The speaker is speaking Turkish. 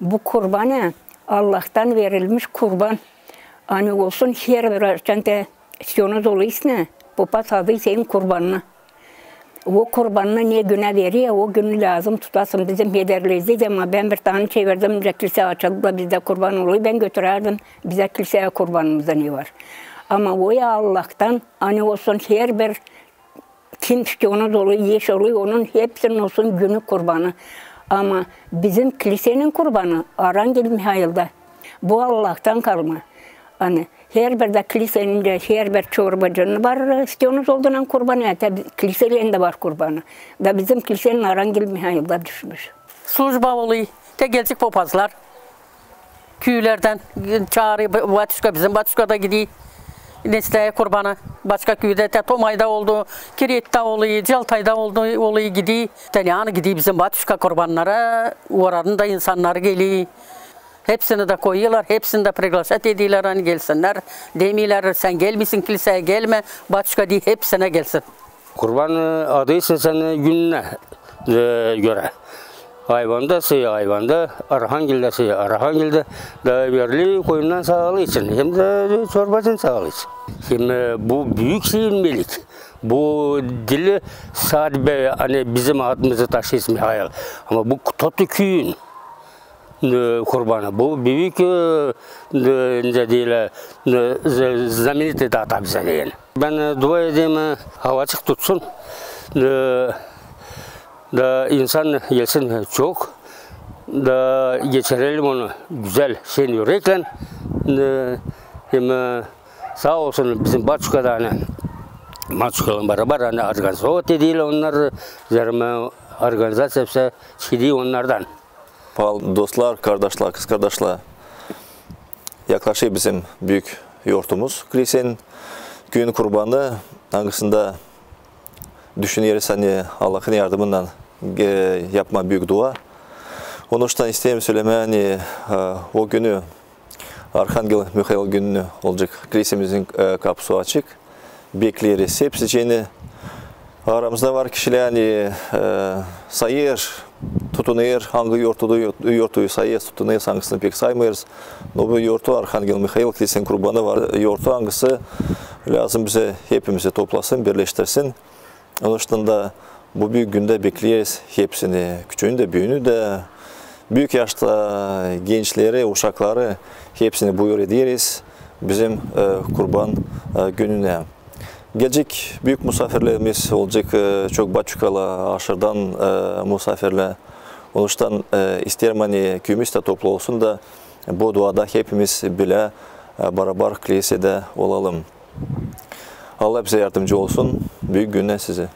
bu kurbanı Allah'tan verilmiş kurban. Hani olsun her bir açante siyonu dolu isne. Bu pasadı senin kurbanına. O kurbanına ne güne veriyor, o günü lazım tutasın bizim hederliyiz ama ben bir tane çevirdim, bize kilise açıldı da bizde kurban oluyor. Ben götürerdim, bize kiliseye kurbanımızda ne var. Ama o ya Allah'tan, hani olsun her bir kim onu dolu yeş oluyor, onun hepsinin olsun günü kurbanı. Ama bizim kilisenin kurbanı Arangel Mihail'da. Bu Allah'tan kalma. Hani her bir de kilisenin de her bir çorbacının var. İstiyorsunuz olduğundan kurbanı. Tabii kiliselerin de var kurbanı. Da bizim kilisenin Arangel Mihail'da düşmüş. Slujba oluyor. De gelecek papazlar. Köylerden çağırıyor. Batuşka bizim Batuşka'da gidiyor. Nesteye kurbanı. Başka köyde de Tomay'da oldu, Kirit'te oluyor, Caltay'da oldu, oluyor gidiyor. Yani gidiyor bizim Batuşka kurbanlara. Oranın da insanlar geliyor. Hepsini de koyuyorlar, hepsini de preglaşat ediyorlar hani gelsinler. Demiyorlar sen gelmişsin kiliseye gelme, Batuşka diye hepsine gelsin. Kurban adıysa sen gününe e, göre. Hayvanda şey hayvanda, Arhangil'de şey Arhangil'de da verli koyundan sağlığı için hem de çorbasını sağlığı için. Hem e, bu büyük şeyin melik. Bu dili sadece hani bizim adımızı taşıyız Mihail. Ama bu tatlı köyün e, kurbanı. Bu büyük e, ne değil знаменитый data bize değil. Ben dua edeyim hava açık tutsun. Da insan gelsin çok. Da geçirelim onu güzel şey yürekle. Hem sağ olsun bizim Baçuka'da hani Maçkalı beraber hani organizasyon dediğiyle onlar zarma organizasyası şeydi onlardan. Pahalı dostlar, kardeşler, kız kardeşler. Yaklaşık bizim büyük yortumuz. Kilisenin gün kurbanı hangisinde düşünüyoruz hani Allah'ın yardımından e, yapma büyük dua. Onun için söyleme hani e, o günü Arhangel Mikhail günü olacak. Kilisemizin e, kapısı açık. Bekleriz. Hepsi şeyini aramızda var kişiler hani sayır, tutunur, hangi yortuyu, yortuyu sayır, tutunur, hangisini pek saymıyoruz. No bu yortu Arhangel Mikhail Kilisenin kurbanı var. Yortu hangisi lazım bize hepimizi toplasın, birleştirsin. Onun bu büyük günde bekleyeriz hepsini. Küçüğünü de büyüğünü de büyük yaşta gençleri, uşakları hepsini buyur ederiz bizim e, kurban e, gününe. Gelecek büyük misafirlerimiz olacak e, çok Baçukalı, aşırıdan e, misafirler. Onun için e, isterim hani köyümüz de toplu olsun da bu duada hepimiz bile e, beraber kilisede olalım. Allah bize yardımcı olsun. Büyük güne size.